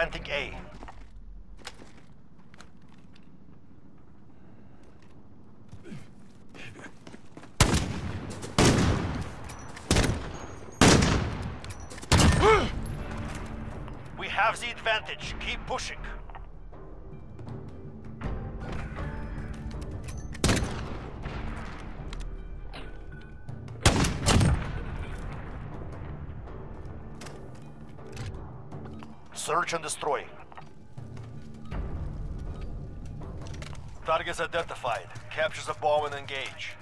planting A. We have the advantage. Keep pushing. Search and destroy. Targets identified. Captures a bomb and engage.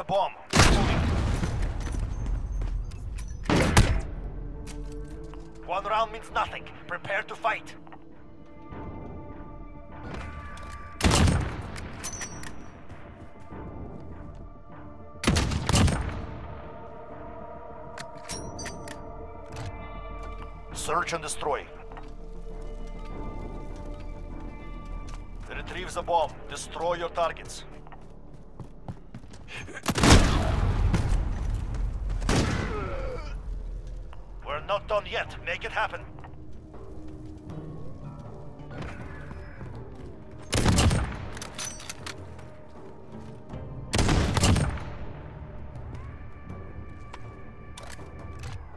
The bomb. One round means nothing. Prepare to fight. Search and destroy. Retrieve the bomb. Destroy your targets. We're not done yet. Make it happen.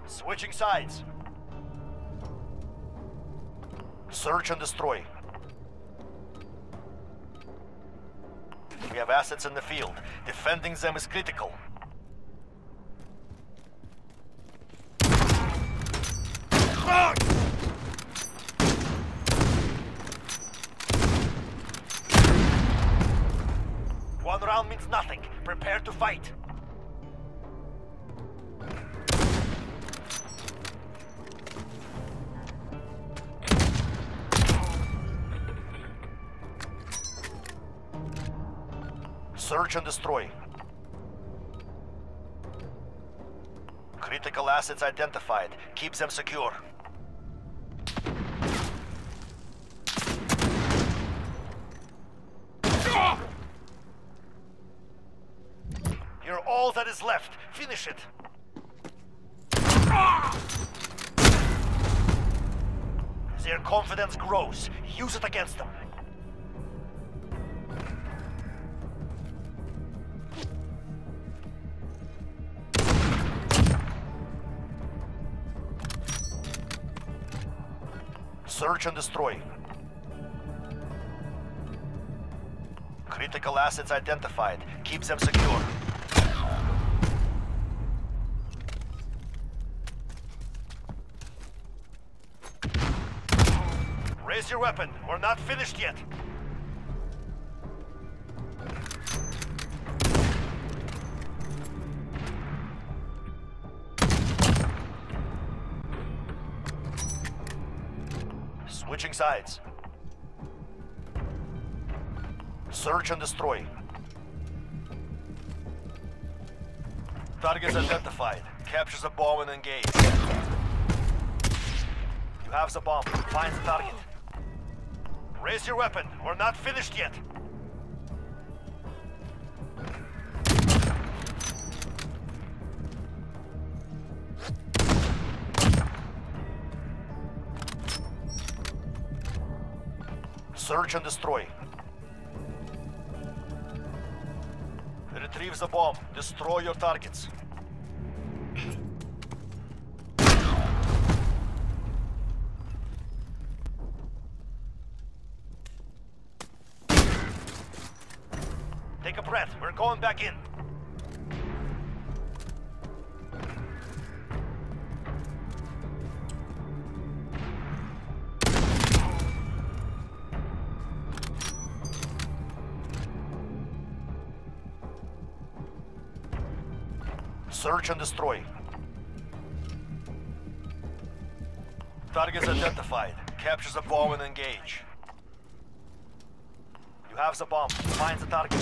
Switching sides. Search and destroy. We have assets in the field. Defending them is critical. One round means nothing. Prepare to fight. Search and destroy. Critical assets identified. Keep them secure. You're all that is left. Finish it. Their confidence grows. Use it against them. Search and destroy. Critical assets identified. Keep them secure. Raise your weapon. We're not finished yet. Switching sides. Search and destroy. Targets identified. Captures the bomb and engage. You have the bomb. Find the target. Raise your weapon. We're not finished yet. Search and destroy. Retrieve the bomb. Destroy your targets. Search and destroy. Targets identified. Capture the bomb and engage. You have the bomb. Find the target.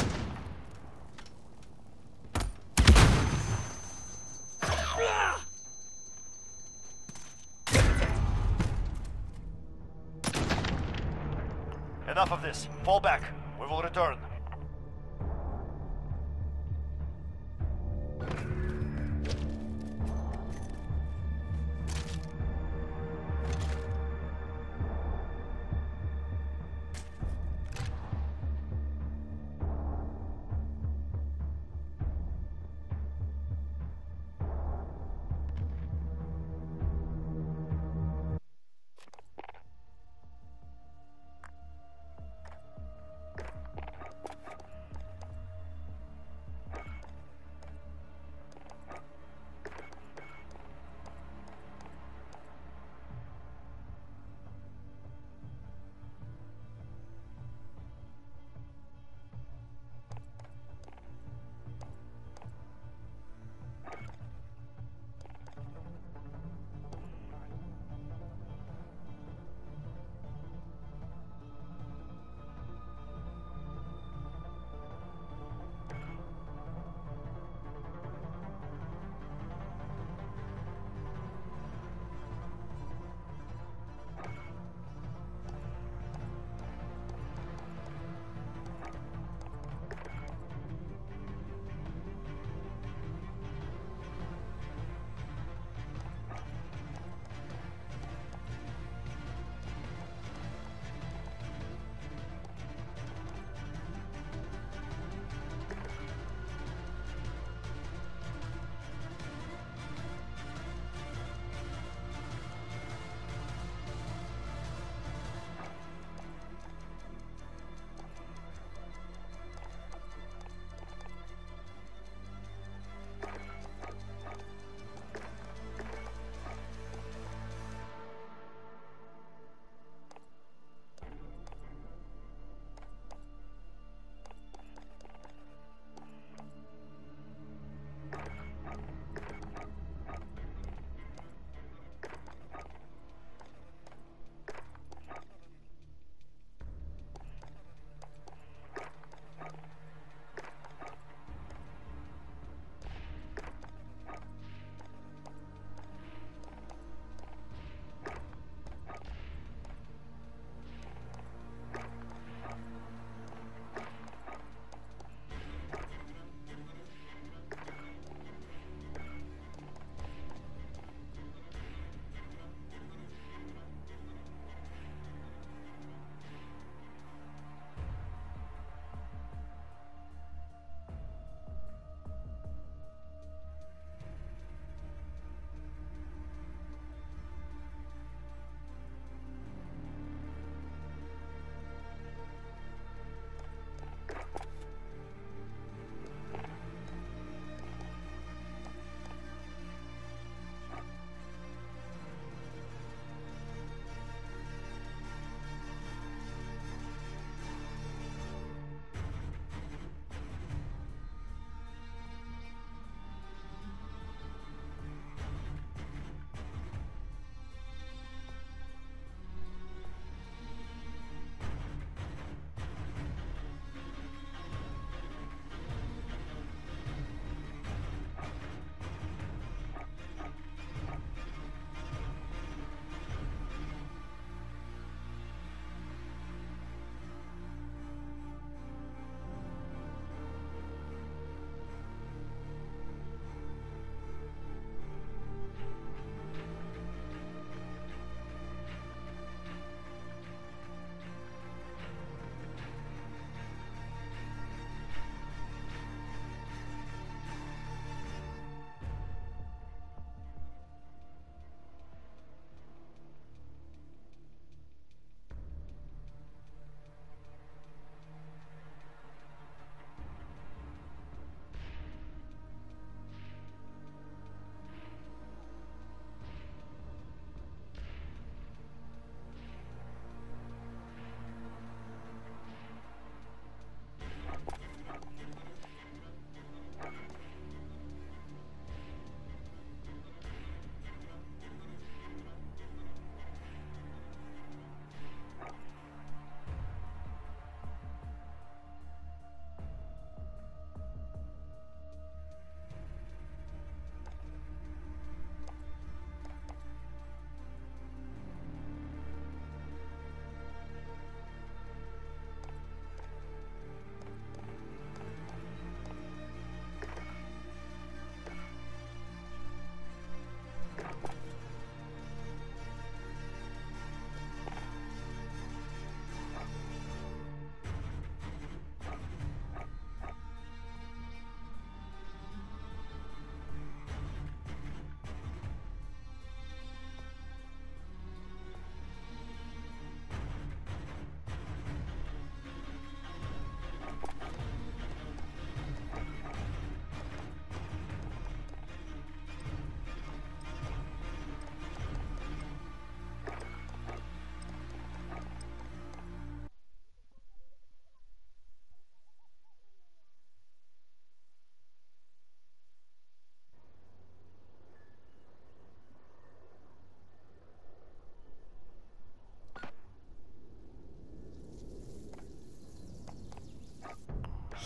Enough of this. Fall back. We will return.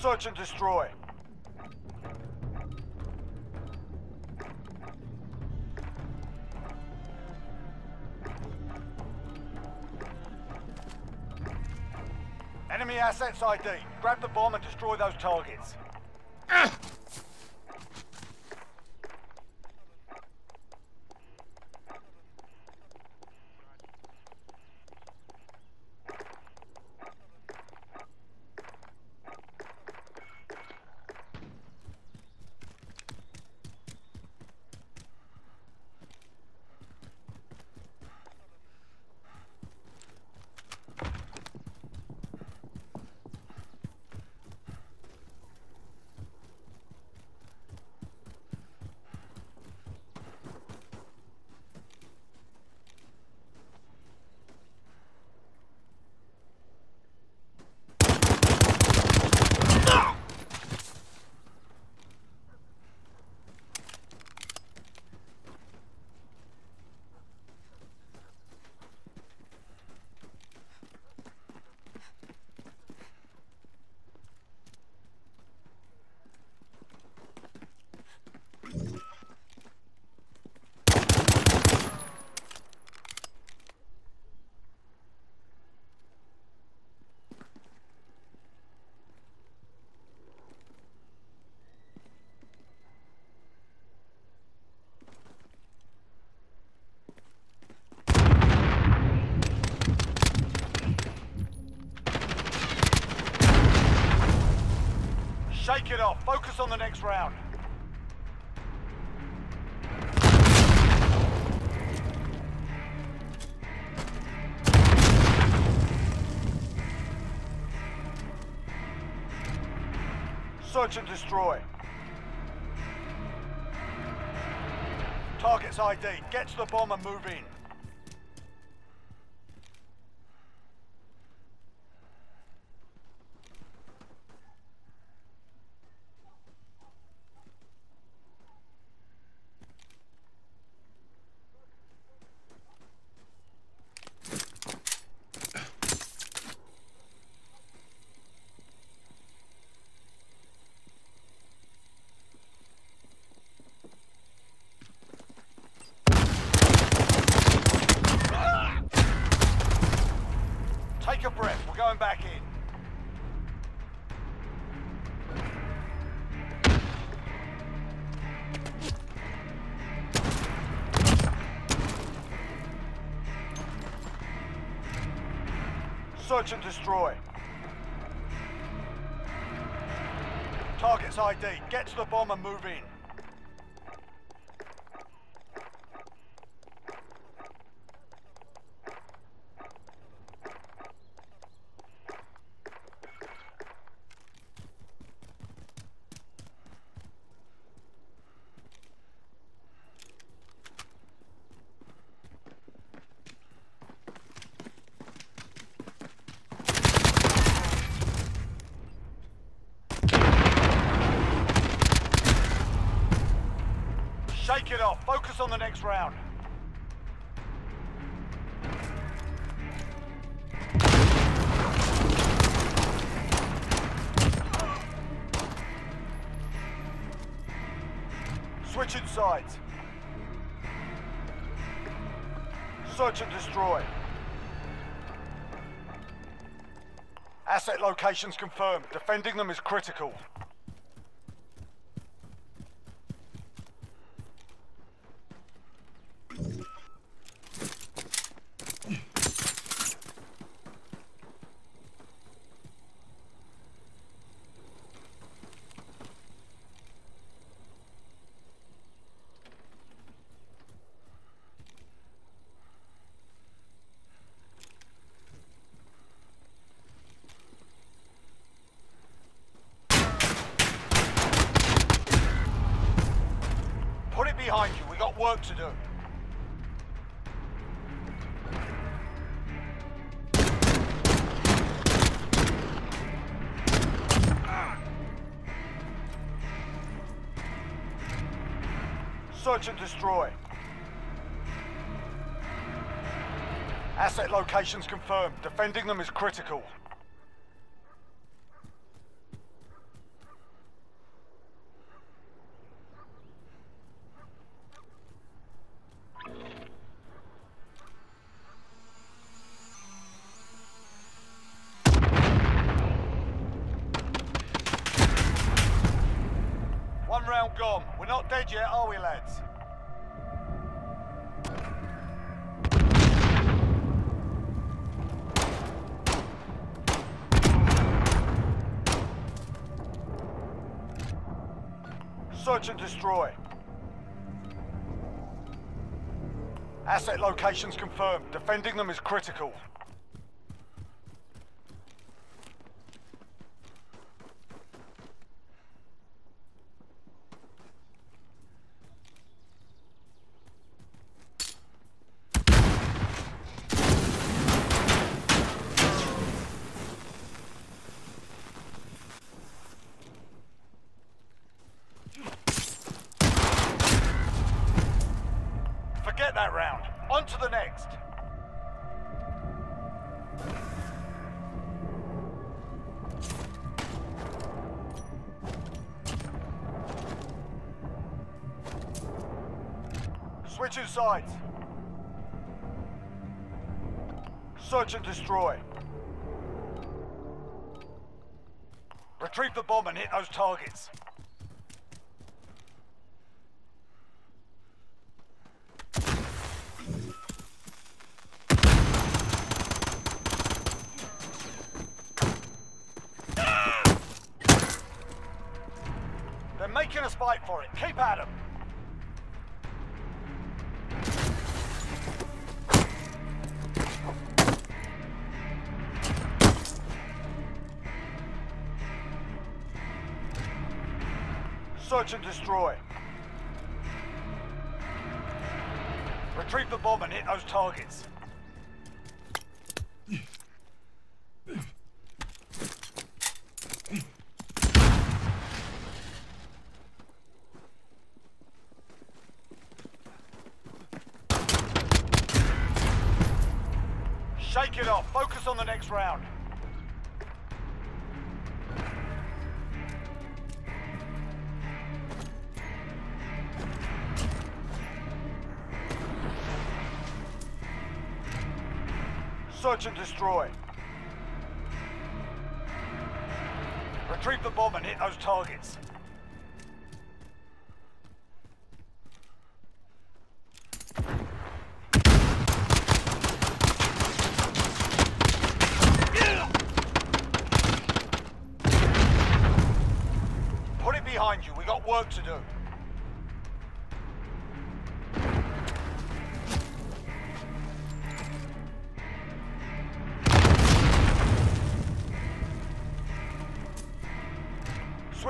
Search and destroy. Enemy assets ID. Grab the bomb and destroy those targets. Shake it off. Focus on the next round. Search and destroy. Target's ID. Get to the bomb and move in. Take a breath. We're going back in. Search and destroy. Target's ID. Get to the bomb and move in. Locations confirmed. Defending them is critical. Put it behind you. We got work to do. Search and destroy. Asset locations confirmed. Defending them is critical. Locations confirmed. Defending them is critical. Search and destroy. Retrieve the bomb and hit those targets. Destroy. Retrieve the bomb and hit those targets. Shake it off. Focus on the next round. Destroy. Retrieve the bomb and hit those targets.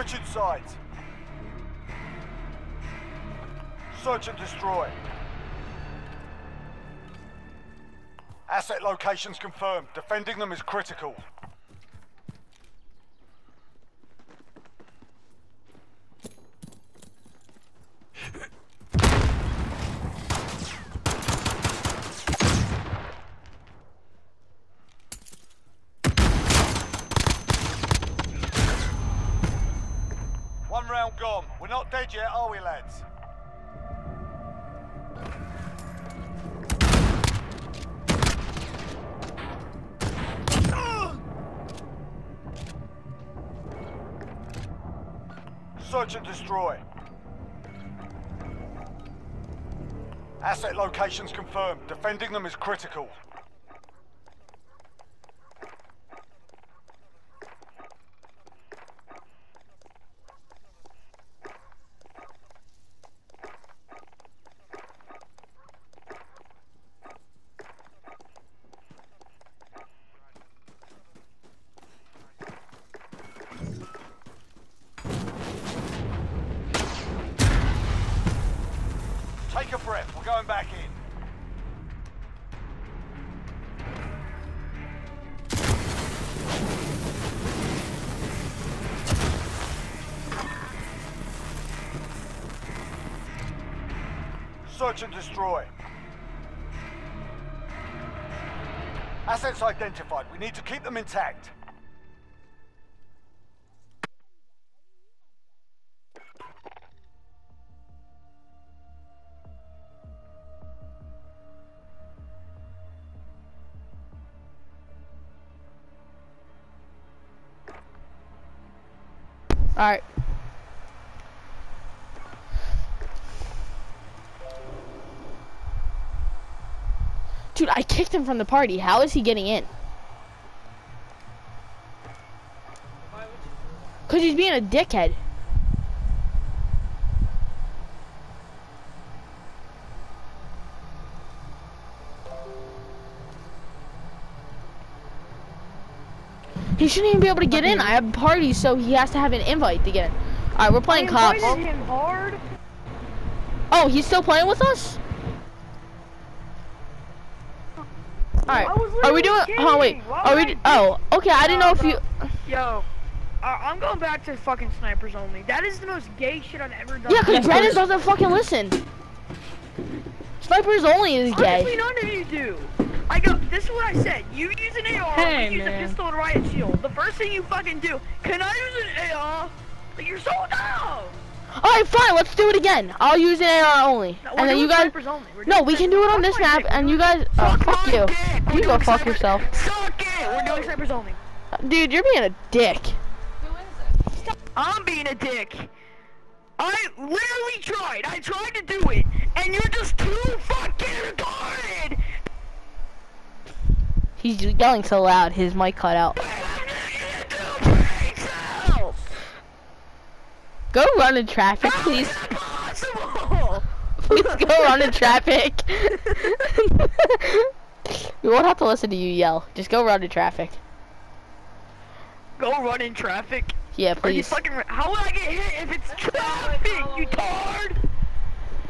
Switching sides. Search and destroy. Asset locations confirmed. Defending them is critical. Locations confirmed. Defending them is critical. Identified. We need to keep them intact. Alright. Kicked him from the party. How is he getting in? Cause he's being a dickhead. He shouldn't even be able to get in. I have parties, so he has to have an invite to get in. Alright, we're playing cops. him hard. Oh, he's still playing with us? Alright. Are we literally doing oh wait. Why Are we Oh, okay, I didn't know if you Yo, uh, I'm going back to fucking snipers only. That is the most gay shit I've ever done. Yeah, cause Yes, Brandon doesn't fucking listen. Snipers only is gay. Honestly, gay. none of you do. I go. This is what I said. You use an AR. Hey, we use man. a pistol and riot shield. The first thing you fucking do. Can I use an AR? Like, you're so dumb. Alright, fine, let's do it again. I'll use an AR only. No, And then you guys only. No, we can do it on this map and you guys oh fuck my you. dick. You go fuck snipers- yourself. Suck it. We're doing snipers only. Dude, you're being a dick. I'm being a dick. I literally tried. I tried to do it, and you're just too fucking retarded. He's yelling so loud, his mic cut out. Go run in traffic, please. Please go run in traffic. we won't have to listen to you yell. Just go run in traffic. Go run in traffic. Yeah, Are you please. fucking? How would I get hit if it's traffic? You tard.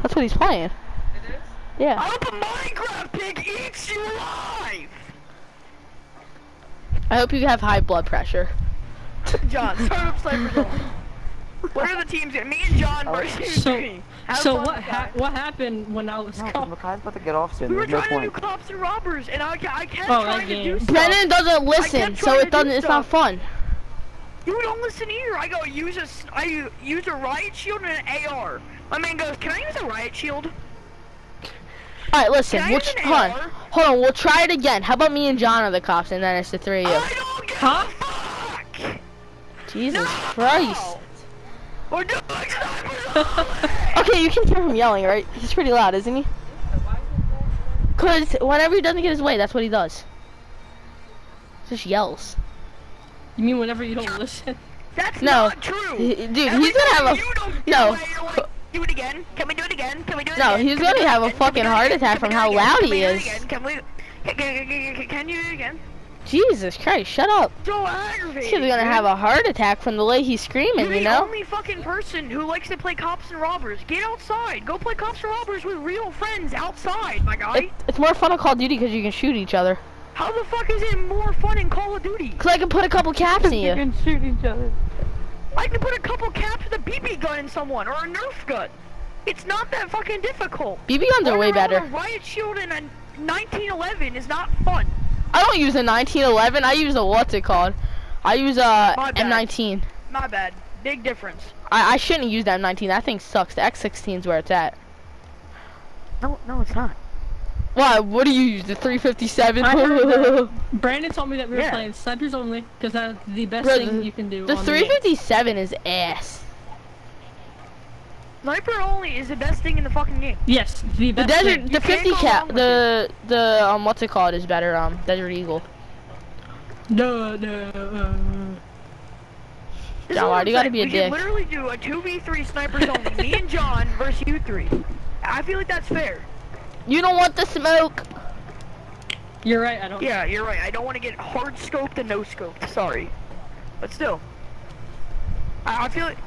That's what he's playing. I Yeah. I hope a Minecraft pig eats you alive. I hope you have high blood pressure. John, start up snipers only. What are the teams? here? Me and John oh, versus So- me. Have So what ha what happened when I was No, caught? Makai's about to get off soon. We were There's no trying to do cops and robbers, and I, ca- I kept Oh, trying to do game. stuff. Brennan doesn't listen, so it doesn't. It's not fun. You don't listen here. I go use a s- I u- use a riot shield and an AR. My man goes, can I use a riot shield? All right, listen. Can We'll use an hold on. AR? Hold on. We'll try it again. How about me and John are the cops, and then it's the three of you? I don't give Huh? a fuck. Jesus No! Christ. We're doing snipers only. Okay, you can hear him yelling, right? He's pretty loud, isn't he? Cause whenever he doesn't get his way, that's what he does. Just yells. You mean whenever you don't listen? That's No. not true. He- dude, Every he's gonna have a you don't do no. like, do it again. Can we do it again? Can we do it No, again? he's Can gonna have a again? Can we fucking heart attack from how it again? loud Can he we do it is. again? Can we? Can, can, can, can you do it again? Jesus Christ, shut up. So aggravating. This kid's gonna have a heart attack from the way he's screaming, You're screaming, the you know? only fucking person who likes to play cops and robbers. Get outside. Go play cops and robbers with real friends outside, my guy. It, it's more fun on Call of Duty because you can shoot each other. How the fuck is it more fun in Call of Duty? Cause I can put a couple caps in you. You can shoot each other. I can put a couple caps with a BB gun in someone or a Nerf gun. It's not that fucking difficult. BB guns are way better. with A riot shield in a 1911 is not fun. I don't use a 1911. I use a what's it called? I use a My bad. M19. My bad. Big difference. I, I shouldn't use the M19. That thing sucks. The X16 is where it's at. No, no, it's not. Why? What do you use? The 357? Brandon told me that we were Yeah. playing snipers only because that's the best Bro, thing you can do. the on the 357 is ass. Sniper only is the best thing in the fucking game. Yes, the The desert, thing. the You 50 cap, wrong with the the um, what's it called is better. Um, Desert Eagle. No, no. Uh, John, why do you gotta be a we dick? could literally do a 2v3 snipers only. me and John versus you three. I feel like that's fair. You don't want the smoke. you're right. I don't. Yeah, you're right. I don't want to get hard scoped and no scoped. Sorry. But still. I, I feel like.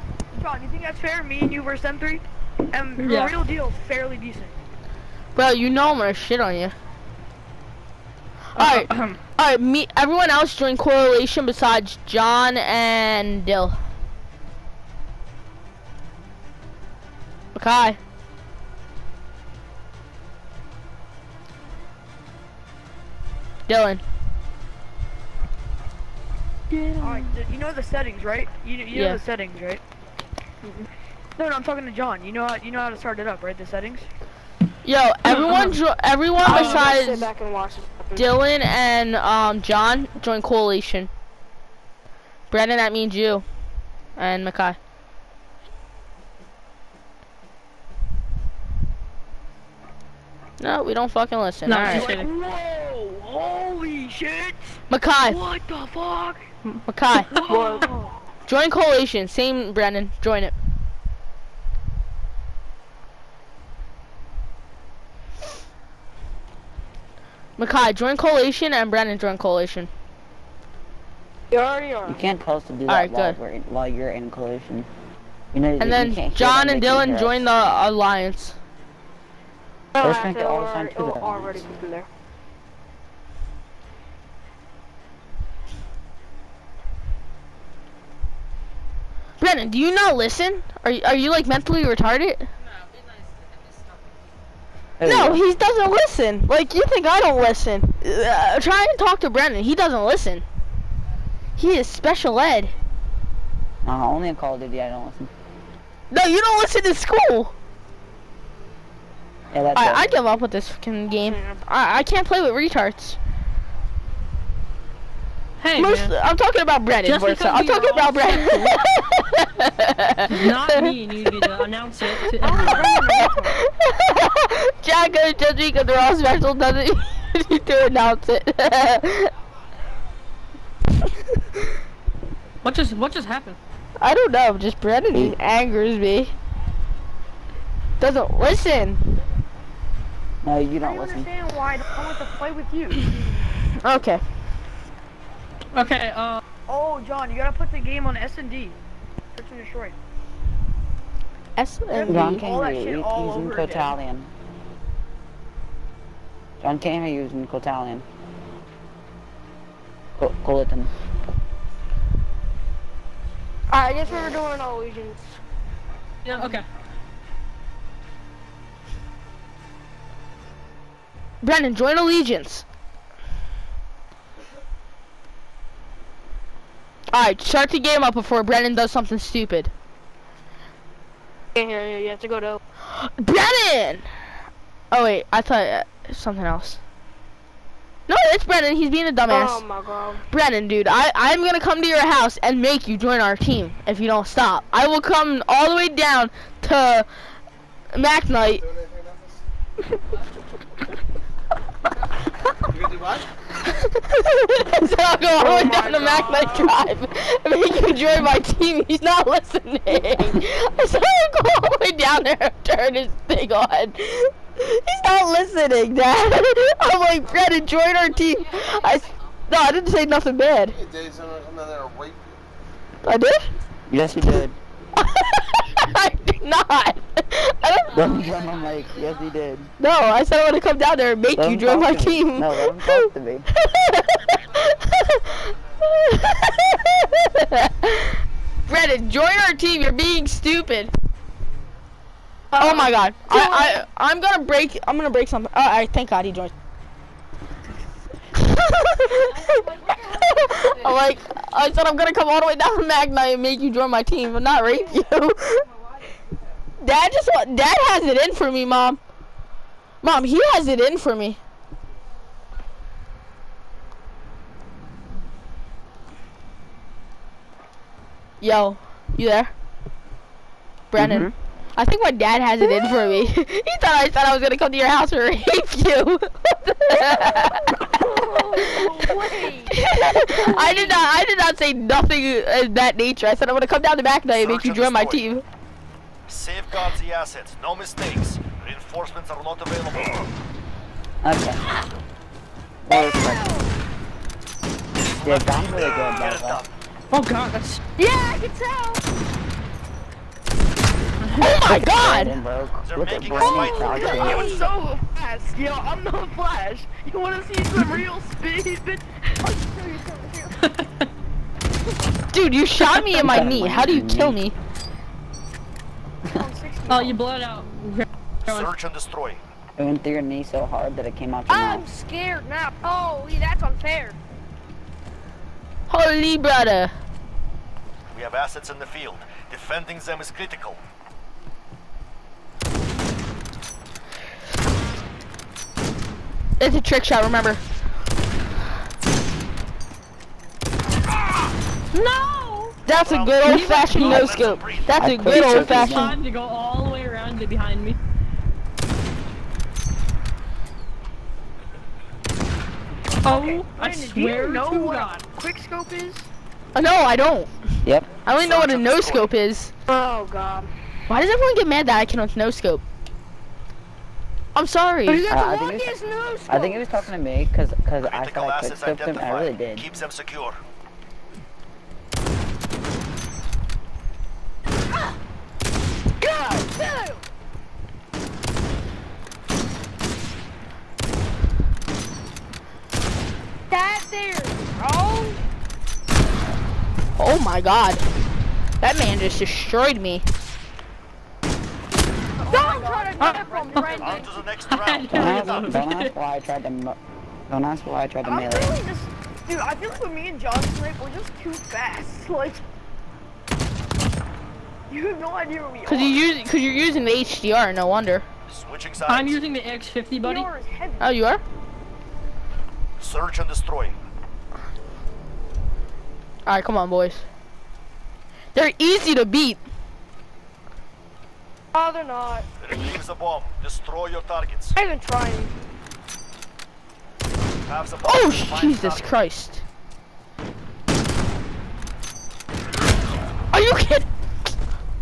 John, you think that's fair? Me and you versus them three? And the Yeah. real deal, fairly decent. Bro, you know I'm gonna shit on you. Uh, alright, alright, me, everyone else join correlation besides John and Dill. Okay. Dylan. Alright, you know the settings, right? You, you Yeah. know the settings, right? No, no, I'm talking to John. You know how you know how to start it up, right? The settings. Yo, everyone, jo- everyone I'm besides back and watch. Dylan and um John join coalition. Brandon, that means you, and Makai. No, we don't fucking listen. No, All just right. kidding. Whoa! Holy shit! Makai, What the fuck? Makai, Whoa! Join coalition. Same Brandon. join it. Makai, join coalition, and Brandon, join coalition. You already are. You can't tell us to do that Alright, while, good. we're in, while you're in coalition. You know, And then can't John and Dylan join the alliance. Let's make it all sign to the already alliance. people there. Brennan, do you not listen? Are you, are you like mentally retarded? No, he doesn't listen. Like you think I don't listen? Uh, try and talk to Brennan. He doesn't listen. He is special ed. Uh, only in Call of Duty I don't listen. No, you don't listen to school. Yeah, I. I give up with this fucking game. I, I can't play with retards. Hey, Most, man. I'm talking about Brennan. Just Versa. I'm talking about Brennan. Not me needed to announce it to everyone. Jack goes just because they're all special doesn't need to announce it. What just what just happened? I don't know, just Brennan Hmm. angers me. Doesn't listen. No, you don't don't listen. understand why I don't want to play with you. Okay. Okay, uh, Oh, John, you gotta put the game on S and D. Search and destroy. S and John D. all that King shit u- all using over again. Cotalion. John King using Cotalion. Co- Coliton. Alright, I guess we're doing allegiance. yeah, okay. Brennan, join Allegiance. Alright, start the game up before Brennan does something stupid. Yeah, yeah, yeah, you have to go to. Brennan! Oh wait, I thought uh, something else. No, it's Brennan. He's being a dumbass. Oh my god. Brennan, dude, I, I'm gonna come to your house and make you join our team if you don't stop. I will come all the way down to Mac Night. so I'll go all the way down my to Mac Night Drive and make you join my team. He's not listening. I said I'll go all the way down there and turn his thing on. He's not listening, Dad. I'm like, Brennan, join our team. I, s- no, I didn't say nothing bad. Hey, Dave's gonna come down there and rape you. I did? Yes, you did. I did not. I don't, join my mic. Yes, he did. no, I said I want to come down there and make you join my team. No, him talk to me. Brennan, join our team. You're being stupid. oh my god. I, I, I'm gonna break, I'm gonna break something. Oh, I thank god he joined. I'm like, I said I'm gonna come all the way down to Magnite and make you join my team, but not rape you. Dad just, wa- Dad has it in for me, Mom. Mom, he has it in for me. Yo, you there? Brennan. I think my dad has it in for me. he thought I said I was gonna come to your house and rape you. I did not. I did not say nothing of that nature. I said I'm gonna come down the back night and make you join my team. Safeguard the assets. No mistakes. Reinforcements are not available. Okay. Well, it's like- Yeah, John's really good, by Get it the uh, Oh god, that's Yeah, I can tell. Oh my god! Brandon broke. They're Look at making Brandon slight crouching. progress. You're so fast. Yo, I'm no flash. You wanna see some real speed, bitch? I'll show you something. Dude, you shot me in my knee. How do you kill me? I'm 60. oh you bled out. Search and destroy. It went through your knee so hard that it came out your I'm mouth. scared now. Oh, that's unfair. Holy brother. We have assets in the field. Defending them is critical. It's a trick shot, remember. No! That's a good old fashioned no them scope. That's I a good it so old they fashioned. Time to go all the way around to behind me. Oh, Okay, I Brandon, do swear you know to what God. a quick scope is? Oh, no, I don't. Yep. I only know what a no destroy. scope is. Oh god. Why does everyone get mad that I cannot no scope? I'm sorry. Uh, I, think he was, no I think he was talking to me because because I Critical thought I assets quick scoped him. I really did. Keep them secure. That there, bro. Oh my god. That man just destroyed me. Don't try to ah. get from On Brendan. to the next round. Don't ask, No. don't ask why I tried to. mo- Don't ask why I tried to I'm melee. really just, dude. I feel like with me and John, like we're just too fast. Like, you have no idea where we Cause are. you use, cause you're using the HDR. No wonder. Switching sides. I'm using the X50, buddy. VR is heavy. Oh, you are? Search and destroy. All right, come on, boys. They're easy to beat. Oh, they're not. Retrieve the bomb. Destroy your targets. I'm even trying. Have the. Oh, Jesus target. Christ. Are you kidding?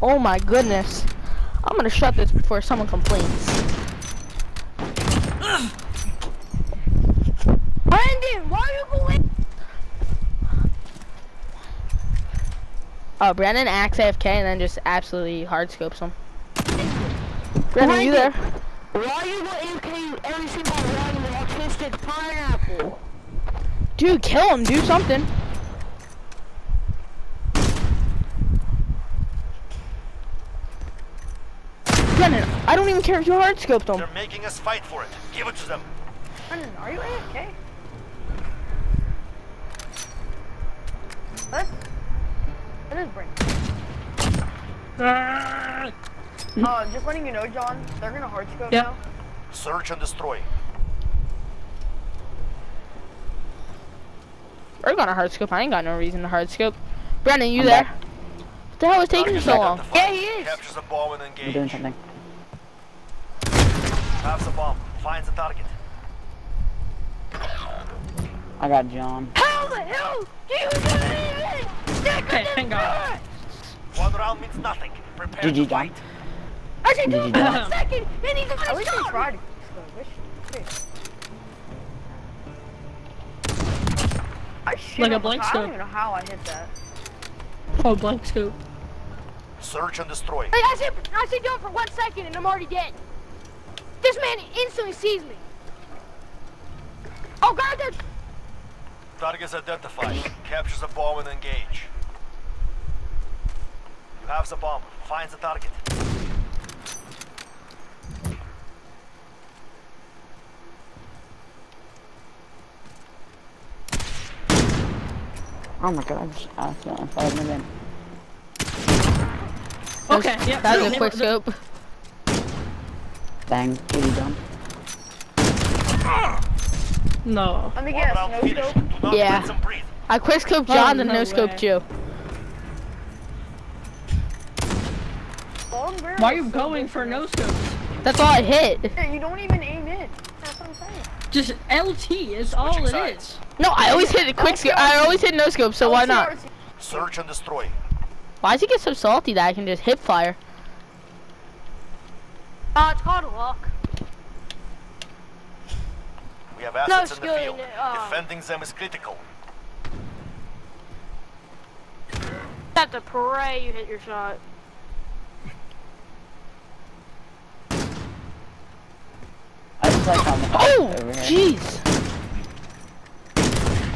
Oh my goodness. I'm gonna shut this before someone complains. Brandon, why are you going? Oh, Brandon acts AFK and then just absolutely hard scopes him. Brandon, you there? Why you go AFK every single one with autistic pineapple? Dude, kill him. Do something. Brandon, I don't even care if you hard scoped him. They're making us fight for it. Give it to them. Brandon, are you AFK? What? That is Brandon. Ah, Uh, just letting you know, John, they're gonna hard scope Yeah. now. Search and destroy. We're gonna hard scope. I ain't got no reason to hard scope. Brandon, you I'm there? back. What the hell is taking you so long? Yeah, he is. Capture the bomb and I'm engage. doing something. Have the bomb. Find the target. I got John. How the hell do you believe it? Okay, thank God. One round means nothing. Prepare GG, to John. fight. I said, Did do you it do for it? one second, and he's At gonna least stop. they tried I shit Like a blank myself. I don't even know how I hit that. Oh, blank scope. Search and destroy. Hey, I said, I said do it for one second and I'm already dead. This man instantly sees me. Oh god, there's Targets identified. Capture the bomb and engage. You have the bomb. Find the target. Oh my god, I just accidentally fired him in. Okay, yeah. That was a quick scope. Dang, kitty jump. No. Let me guess, no scope. Yeah. let them breathe. I quick scoped Oh, John and no oh, no scoped way. you. Why are you so going for no scope? That's all I hit. You don't even aim in. That's what I'm saying. Just LT is all Switching it sides. is. No, I always hit a quick scope. I always hit no scope, so why not? Search and destroy. Why does he get so salty that I can just hip fire? uh, it's called a lock. We have assets in the skill in field. it, uh. Defending them is critical. Have to pray you hit your shot. I just like how Makai Oh, over here. jeez.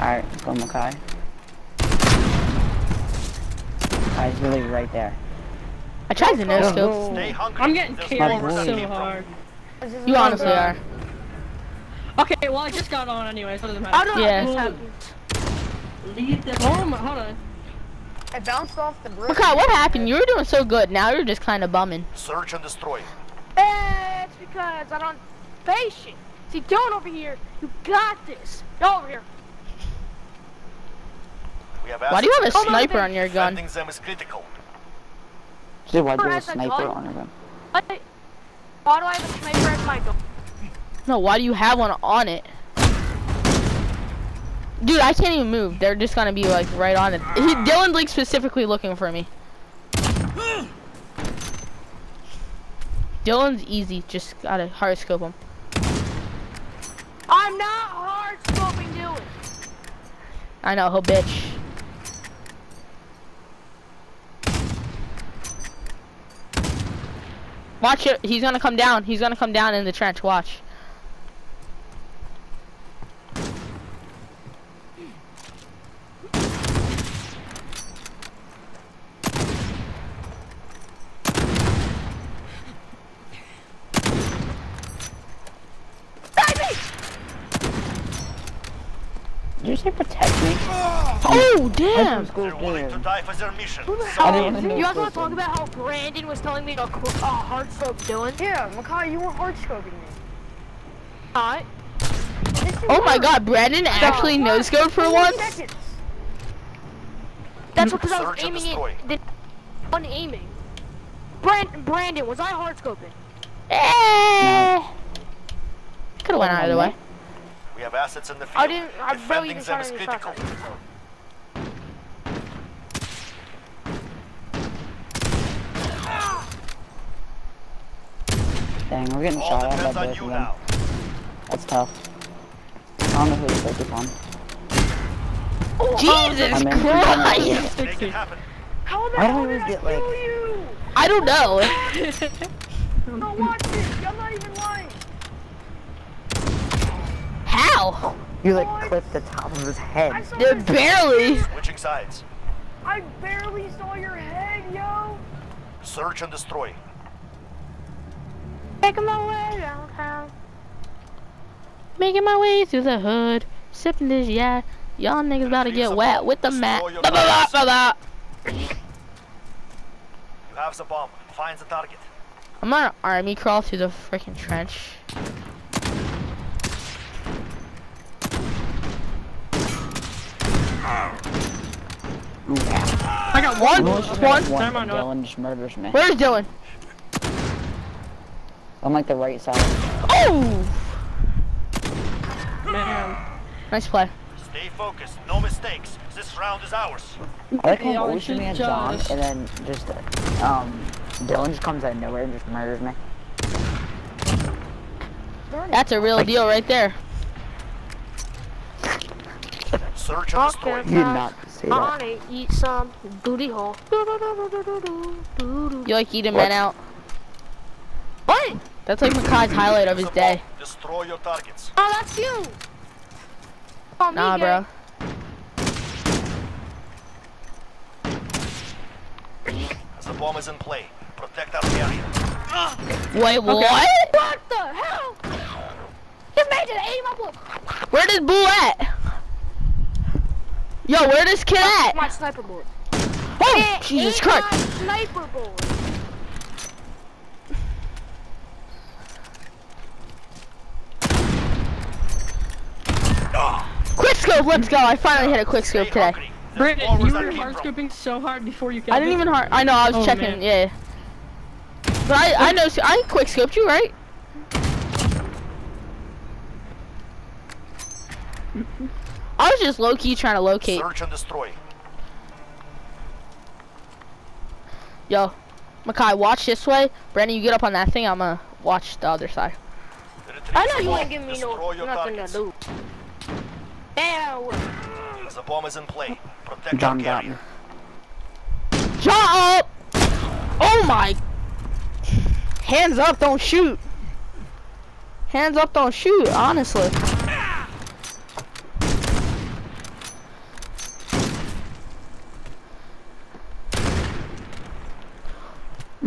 Alright, let's go Makai. Makai's really right there. I tried to no scope. Oh. Stay hungry. I'm getting There's killed nowhere boy. to so hard. This You honestly are. Okay, well I just got on anyways. What does it matter? I don't know Yeah. how this happens. Oh my, hold on. I bounced off the bridge. Makai, what happened? You were doing so good. Now you're just kind of bumming. Search and destroy. Eh, It's because I don't patient. See, don't over here. You got this. Go over here. We have Why do you have a sniper they- on your gun? Defending them is critical. Dude, why do you have a Press a sniper on your gun? What? Why do I have a sniper as my gun? No, why do you have one on it? Dude, I can't even move. They're just gonna be like right on it. He, Dylan's like specifically looking for me. Dylan's easy. Just gotta hard scope him. I'm not hard scoping Dylan. I know, he'll bitch. Watch it. He's gonna come down. He's gonna come down in the trench. Watch. Did you say protect me? Oh damn! They're willing to die for their mission. I didn't Oh, even you guys know want to talk about how Brandon was telling me to qu- uh, hard scope Dylan? Yeah, Makai, you were hard scoping me. Alright. Yes, you Oh my god, Brandon actually What? no scoped for once? seconds. That's because I was aiming destroy. it. Then unaiming. Brand Brandon, was I hard scoping? Eh. Could have went either way. We have assets in the field. I didn't. I barely Defending even them is critical. Dang, we're getting All shot at depends by on both of them. now. That's tough. I don't know who to focus on. Oh, Jesus I'm in. Christ! Make it happen. How the do hell we did always I get, kill like- you? I don't know. No, watch this. I'm not even lying. How? You like What? clipped the top of his I head. saw They're barely. Switching sides. I barely saw your head, yo. Search and destroy. Making my way downtown. Making my way through the hood, sipping this yeah. Y'all niggas about to get wet with the mat. Destroy your Blah, blah, blah, blah, blah. You have the bomb. Find the target. I'm gonna army crawl through the freaking trench. I got One, one. Most one. them, Never mind, no. Dylan just murders me. Where's Dylan? I'm like the right side. Oh! Man. Nice play. Stay focused. No mistakes. This round is ours. I like how I'm always we should shooting at John, and then just, um, Dylan just comes out of nowhere and just murders me. That's a real deal right there. Search and destroy. Okay. You did not say that. Honey, eat some booty hole. You like eating men out? What? That's like Makai's highlight of his day. Destroy your targets. Oh, that's you. Oh, Nah, Gary. bro. As the bomb is in play, protect our area. Wait, what? What the hell? He made it. Aim up. Where did boo at? Yo, where this kid at? My sniper bullet. Oh, Hey, Jesus Christ. my sniper bullet. Quick scope, let's go. I finally hit a quick scope today. hungry. Brandon, you were our hard scoping so hard before you I didn't me. even hard. I know, I was Oh, checking, man. yeah. But I, I know, I quick scoped you, right? I was just low key trying to locate. Search and destroy. Yo, Makai, watch this way. Brandon, you get up on that thing. I'm gonna watch the other side. Retrieve I know you bomb. ain't giving me Destroy no your nothing targets. to do. Damn. The bomb is in play, protect John our got me. area. Jump! Oh my! Hands up, don't shoot. Hands up, don't shoot. Honestly.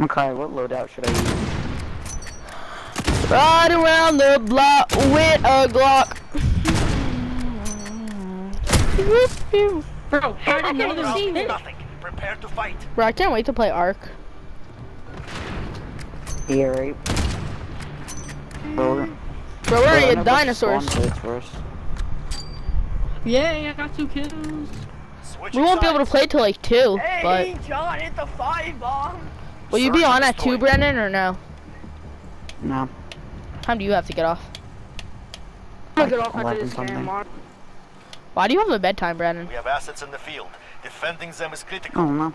Makai, what loadout should I use? Ride around the block with a Glock. Bro, how did none of even them see hit? Nothing. Prepare to fight. Bro, I can't wait to play Ark. Here, right? Bro, Bro, we're gonna dinosaurs. Yeah, Yay, I got two kills. Switching We won't be able to play till like two, but Hey, John, hit the five bomb. Will you be on and at two, destroy. Or no? No. Time do you have to get off? I'm gonna get off after this game. Mark. Why do you have a bedtime, Brandon? We have assets in the field. Defending them is critical. Oh, don't know.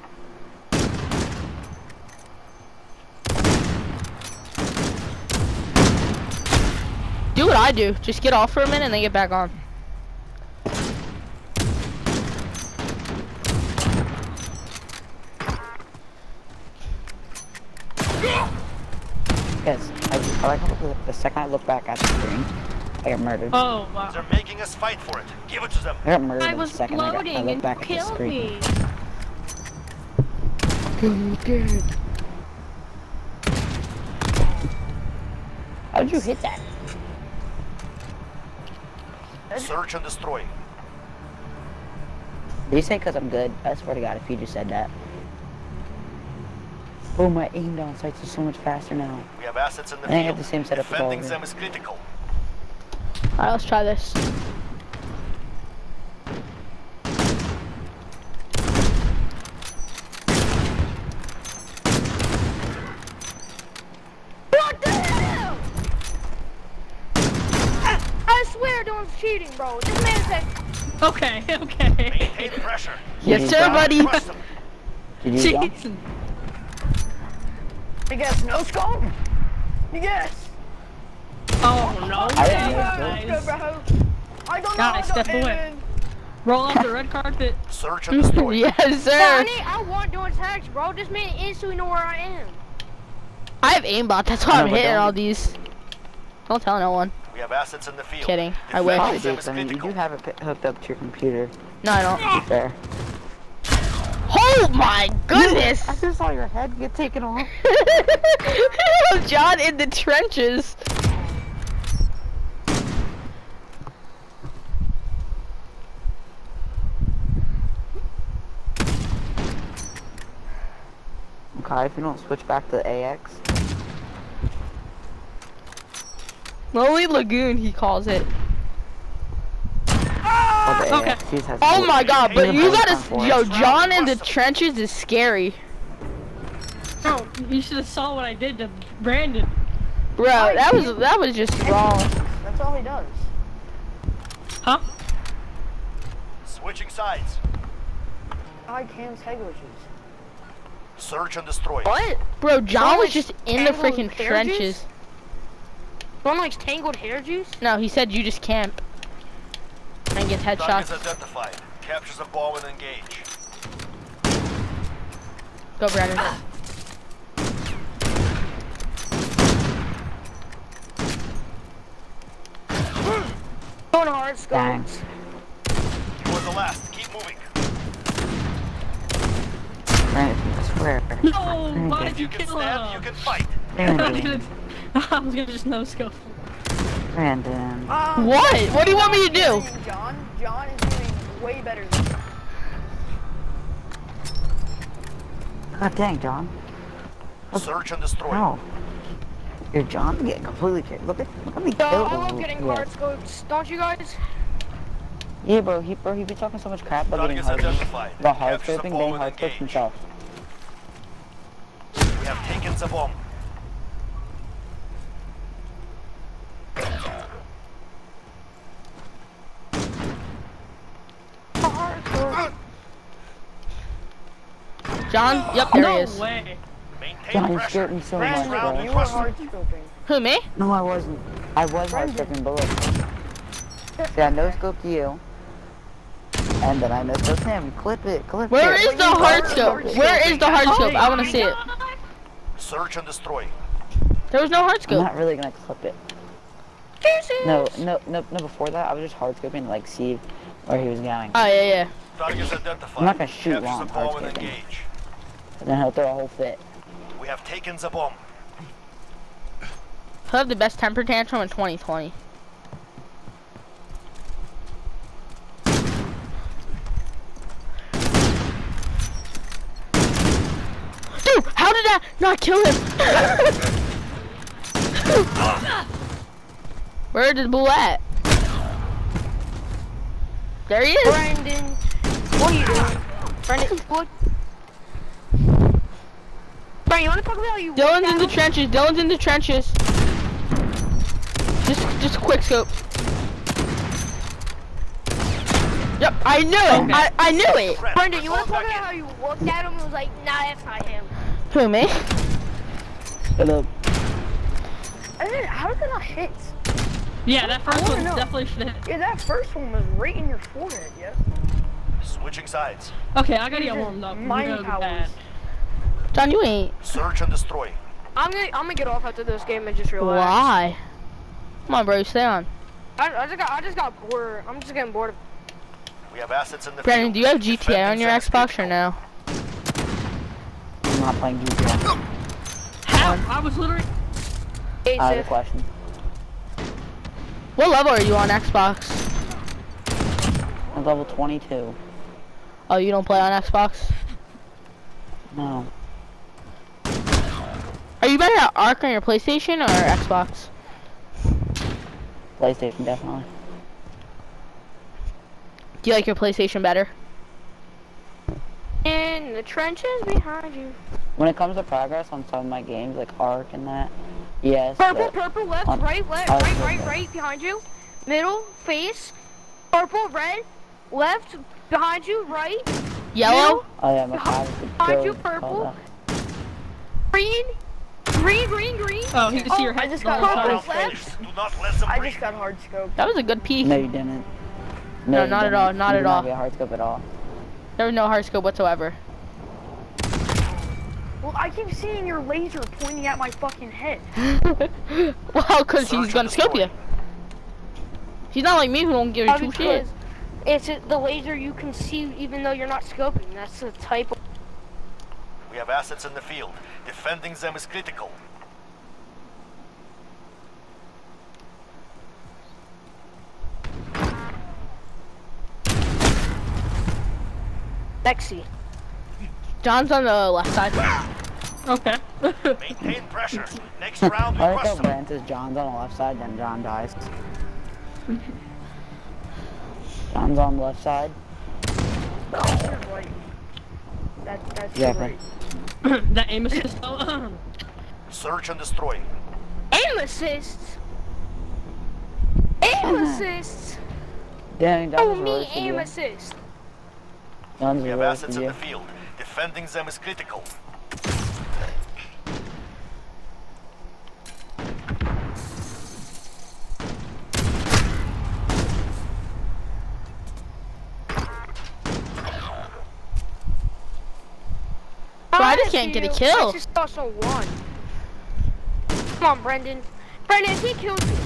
Do what I do. Just get off for a minute and then get back on. Yes, I, I like how the, the second I look back at the screen, I got murdered. Oh wow. They're making us fight for it. Give it to them. I got murdered I the was second I, got, I floating look and back at the killed screen. me. How did you hit that? Search and destroy. Did you say because I'm good? I swear to God, if you just said that. Oh, my aim down sights is so much faster now. We have assets in the I think I have the same setup as Defending of them them. is critical. Alright, let's try this. What the hell? I swear Dylan's cheating, bro. This man said, Okay, okay. Maintain pressure. Yes, sir, buddy. Crush them. Did you jump? Jeez. You guess no scope? You guess? Oh no. I didn't know Guys. Let's go, bro. I don't know. Guys, I step away. Roll off the red carpet. Search and destroy. yes, bro, sir. need, I want Dylan's hacks, bro. This man instantly know where I am. I have aimbot. That's why I know, I'm hitting don't- all these. Don't tell no one. We have assets in the field. Kidding. I Defending wish. Probably them do, is 'cause I mean, you do have it hooked up to your computer. No, I don't. To be fair. Oh my goodness! I just saw your head get taken off. John in the trenches. Okay, if you don't switch back to the AX. Lonely Lagoon, he calls it. Well, the Okay. AX Oh my god, but you gotta, yo, John in the trenches is scary. Oh, you should have saw what I did to Brandon. Bro, that was, that was just wrong. That's all he does. Huh? Switching sides. I Cam's head glitches. Search and destroy. What? Bro, John was just in the freaking trenches. juice? One likes tangled hair juice? No, he said you just camp. And get Targets headshots. identified. Captures a bomb and engage. Go, Brandon. Going hard scope. You are the last. Keep moving. Right, I swear. No, why did you you can kill stand, you can fight. I was Brandon. gonna, I was gonna just no scope. Brandon. Um, What? What do you want me to do? John, John is doing way better than you. God dang, John. Search and destroy. No. You're John getting completely kicked. Look at look at me Yo, kill. I love getting yeah. hard scopes. Don't you guys? Yeah, bro. He bro, he be talking so much crap about getting hard. identified. About hard Captures a scoping, bomb getting hard scoped engage. himself. We have taken the bomb. John? Yep, there no he is. way. Maintain John, you pressure. scared me so much, bro. You were hard scoping. Who, me? No, I wasn't. I was hard scoping, but look. See, I no scoped you. And then I no scoped him. Clip it, clip Where it. is the hard scope? Where is the hard scope? Oh I wanna see it. Search and destroy. There was no hard I'm scope. not really gonna clip it. No, no, no, no. Before that, I was just hard scoping to like see where he was going. Oh, yeah, yeah. Targets identified. I'm not gonna shoot Captures while a I'm bomb and hard-scoping. engage. And then he'll throw a whole fit. We have taken the bomb. He'll have the best temper tantrum in 2020. Dude, how did that not kill him? Ah. Where did Bull at? There he is. Brandon. What are you doing? Brandon, what? Brandon, you wanna talk about how you Dylan's in the trenches. Dylan's in the trenches. Just, just quick scope. Yep, I knew it. Okay. I, I knew it. Friend, Brenda, you wanna talk about how you looked at him and was like, nah, that's not him. Who, me? Hello. up. I mean, how did that not hit? Yeah, that first one know. definitely should hit. Yeah, that first one was right in your forehead, yeah. Switching sides. Okay, I gotta get These warmed up. I'm mind gonna be powers. John, you ain't. Search and destroy. I'm gonna, I'm gonna get off after this game and just relax. Why? Come on, bro, stay on. I, I just got, I just got bored. I'm just getting bored. We have assets in the Brandon, field. do you have GTA Defending on your them is Xbox or critical. no? I'm not playing GTA. How? I was literally. I have a question. What level are you on Xbox? I'm level 22. Oh, you don't play on Xbox? No. Are you better at Ark on your PlayStation or Xbox? PlayStation, definitely. Do you like your PlayStation better? in the trenches behind you. When it comes to progress on some of my games, like Ark and that, yes. Purple, purple, left, on- right, left, I was right, right, right, behind you. Middle, face. Purple, red, left, behind you, right, Yellow? Oh yeah, my Behind- behind you, purple. green, green, green, green. Oh, he can see Oh, your I just got hard purple. time. Purple, left. Do not let them I just got hard scope. That was a good that. peek. No, you didn't. No, you not at didn't. all, not You at all. Not get a hard scope at all. There was no hard scope whatsoever. Well, I keep seeing your laser pointing at my fucking head. well, because he's gonna scope you. He's not like me who don't give a Uh, two shit. because it's a- the laser you can see even though you're not scoping. That's the type of. We have assets in the field. Defending them is critical. Sexy. John's on the left side. Okay. Maintain pressure. Next round, we I like crush how. Brant is John's on the left side, then John dies. John's on the left side. You're right. That, that's Yeah, right. that aim assist though. Search and destroy. Aim oh, assist. Aim assist. Dang, John's Oh, is me aim you. assist. John's We have assets in the field. Defending them is critical. Bro, I just can't to get a kill. I just also won. Come on, Brendan. Brendan, he killed you.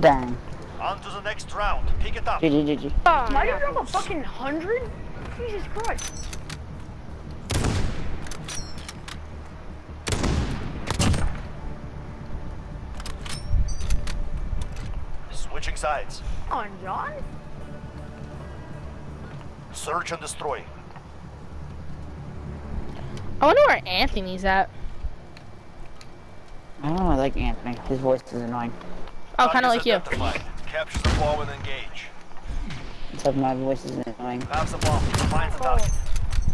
Dang. On to the next round. Pick it up. GG, GG. Oh, Am I yeah. gonna drop a fucking hundred? Jesus Christ. Switching sides. Come on, John. Search and destroy. I wonder where Anthony's at. I don't know, I like Anthony. His voice is annoying. Oh, kind of like you. Capture the bomb and engage. Except my voice is annoying. Have the bomb. Find the target.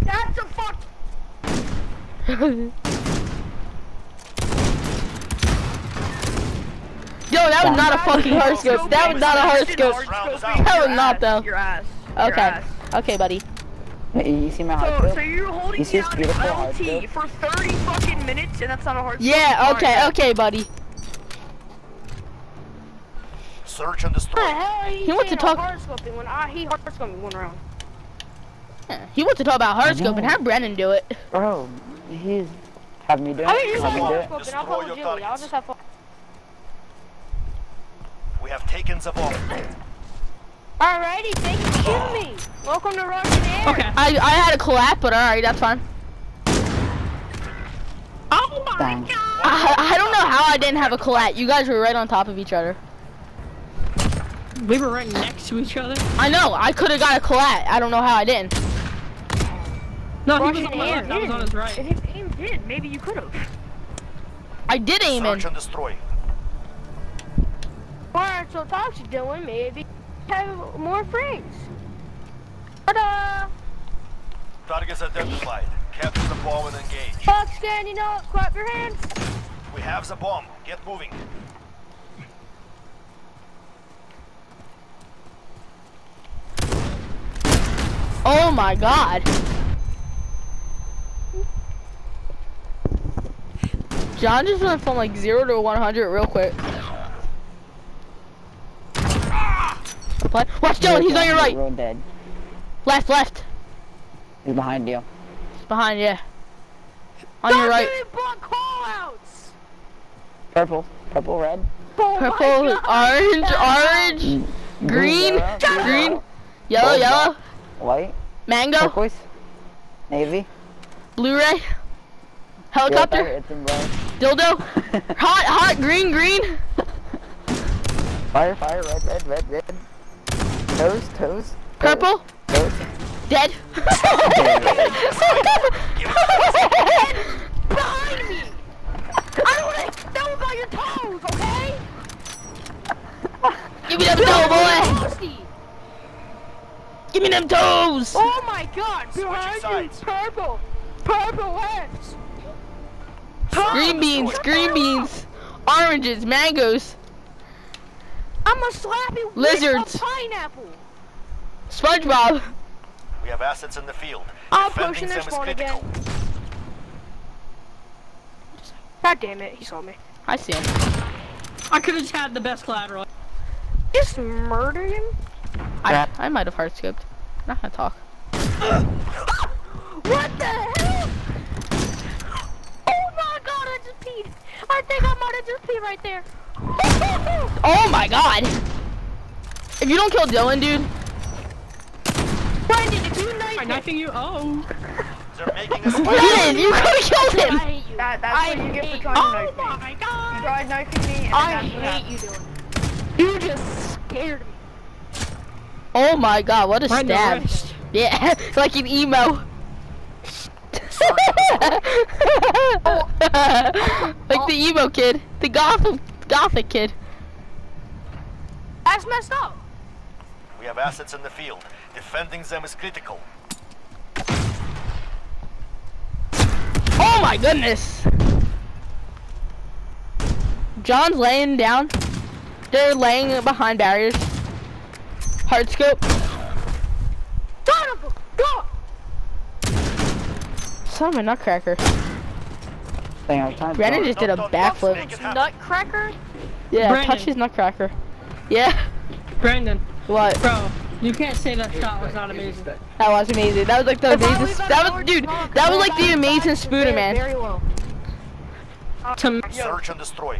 That's a fuck. Yo, that was not a fucking hard scope. That was not a hard scope. That was not though. Your ass. Okay. Okay, buddy. Wait, You see my hard So, so you're holding You see this on LT for 30 fucking minutes, and that's not a hard Yeah, okay, okay, buddy. Search and What destroy. the hell are you He wants to talk- hard scoping when I he hard scoped me one round. Yeah, He wants to talk about hard scope and have Brennan do it. Bro, he's... Have me do it? I mean, you Have can me do hard it? scope and I'll Destroy play your. I'll just have fun. We have taken the bomb. Alrighty, thank you for me. Welcome to Russian Air. Okay. I I had a collat, but alright, that's fine. Oh my Dang. god! I, I don't know how I didn't have a collat. You guys were right on top of each other. We were right next to each other. I know. I could have got a collat. I don't know how I didn't. No, he was on my left. I was on his right. If you aim did, maybe you could have. I did aim in. Search and destroy. Why aren't so toxic, Dylan? Maybe have more friends. Ta-da! Targets identified. Capture the bomb and engage. Fuck standing up, clap your hands. We have the bomb. Get moving. Oh my god. John just went from like 0 to 100 real quick. Play- Watch Dylan, he's on your right. Road dead. Left, left. He's behind you. He's behind you. On your right. Stop giving block call-outs. Purple. Purple, red. Oh Purple, God. orange, orange, mm, green, yellow, green, yellow, Gold, yellow, White. mango, Turquoise. Navy. Blu-ray, Yeah, helicopter, It's in dildo, hot, hot, green, green, Fire, fire, red, red, red, red. Toes, toes. purple, Toes. dead. Behind me. I don't want to know about your toes, okay? Give me them toes, boy. Nasty. Give me them toes. Oh my God! Switching Behind you, purple, purple left. Green beans, green beans, oranges, mangoes, I'm gonna slap you with Lizards. a pineapple. SpongeBob. We have assets in the field. I'm Defending pushing their them is spawn critical. again. God damn it, he saw me. I see him. I could have just had the best collateral. Just murder him? I, I might have hard scoped. Not gonna talk. What the hell? Oh my god, I just peed. I think I might have just peed right there. Oh my god. If you don't kill Dylan, dude, Brandon, if you knife I'm him, knifing you. Oh. They're making a spike. You could have killed I him. hate you. That, that's I what you get for trying to Oh knife me. Oh my You god. tried knifing me, and I that's what hate you, Dylan. You just scared me. Oh my god, what a Right stab. wrist. Yeah, like an emo. Like the oh. emo kid, the goth gothic kid. That's messed up. We have assets in the field. Defending them is critical. Oh my goodness. John's laying down. They're laying behind barriers. Hard scope. Son of a go. Son of a nutcracker. Thing I was trying Brandon just did a Don't- don't- don't backflip. make it happen. Nutcracker? Yeah, Brandon. touch his nutcracker. Yeah. Brandon, What? bro, you can't say that shot was not amazing. That was amazing. That was like the If amazing. leave That that was, dude. small, That was like the amazing back Spooder very- man. Very low. To Search and destroy.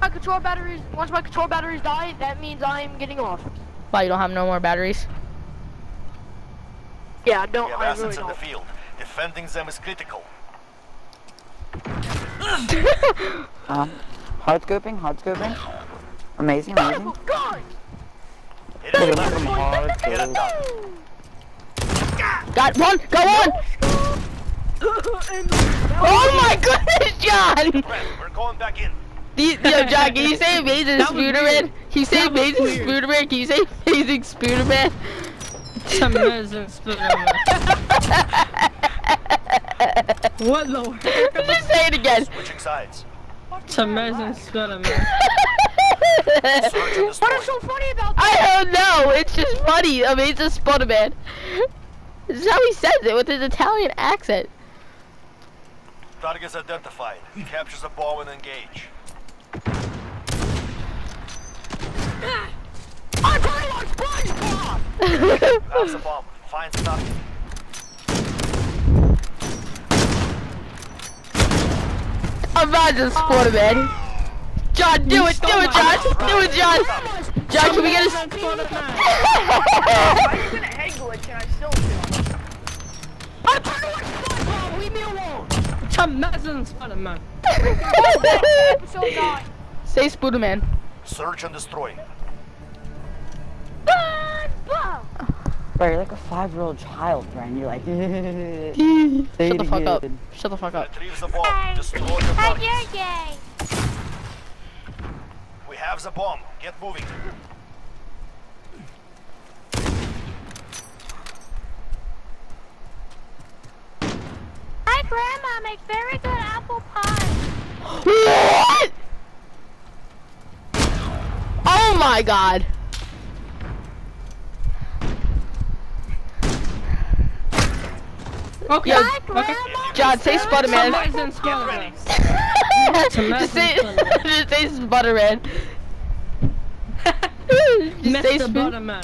My control batteries. Once my control batteries die, that means I'm getting off. Wow, you don't have no more batteries. Yeah, I don't. have I assets really in the field. Defending them is critical. Um, hard scoping, hard scoping. Amazing, amazing. Oh God! It is Look at left. them hard Get it scope. Got one. Go on. Oh my goodness, John. We're going back in. The- Yo, John, can you say amazing That was Spooderman? weird. Can you say amazing weird. Spooderman? Can you say amazing Spooderman? amazing Spooderman. What the world? Just say it again. Switching sides. To amazing Spooderman. Search and What destroy. is so funny about that? I that? don't know. It's just funny. Amazing Spooderman. This is how he says it with his Italian accent. Targets identified. He Captures the bomb and engage. Ah! I'm playing on SpongeBob. Pass the bomb. Find target. Imagine Spooderman. John, do it, do it, John. Do it, John. John, can we get a... I was in a head glitch and I still feel. I'm trying to watch SpongeBob. Leave me alone. To amazing Spooderman. Episode nine. Say Spooderman. Search and destroy. SpongeBob. Bro, you're like a five-year-old child, Brandon. You're like, Shut the fuck up. Shut the fuck up. Retrieve the bomb. Destroy the target. gay. We have the bomb. Get moving. My grandma makes very good apple pie. What? Oh my god. Okay. Yo, My okay. John, say very Spider Man. Somebody's in skeleton. just say, just say Sputterman. just say Mr. Sp- Butterman.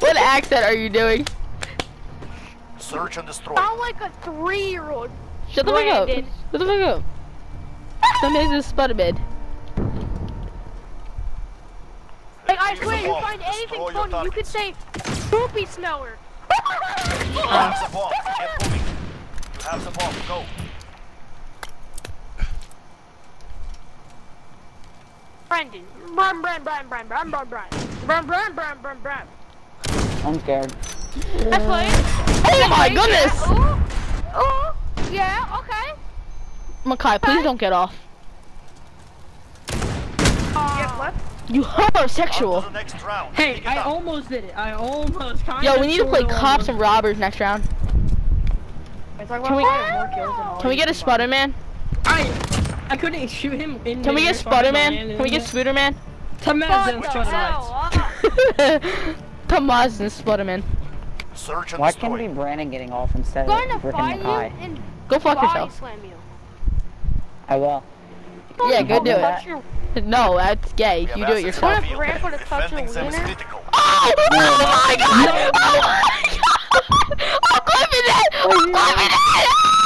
what accent are you doing? Search and destroy. Sound like a three-year-old. Shut the fuck up. Brandon. Shut the fuck up. Some name is Sputterman. Like I swear, you find anything Destroy funny, you could say poopy snower. You have the bomb. Get moving. You have the bomb. Go. Brendan. Brum, brum, brum, brum, brum, brum, brum. Brum, brum, brum, brum, brum. I'm scared. That's playing. Oh my goodness! Ooh. Ooh. Yeah, okay. Makai, please don't get off. Yes, left. You homosexual. to the next round. Hey, I up. almost did it. I almost. kinda, Yo, we need to play cops and robbers next round. Can we- about more kills than all Can we get a combined. Sputterman? I I couldn't shoot him in Can we get if I was Sputterman? landing Can we get Spooderman? there. Imagine What the hell? Sputterman. Uh, Tomaz and Sputterman. Search Why can't be Brandon getting off instead I'm of going to freaking find you Go fuck body yourself. I will. Yeah, go do Touch it. no, that's gay. You do it yourself. What a Grandpa to touch your wiener? Oh! Oh my god! Oh my god! I'm clipping it! I'm clipping it!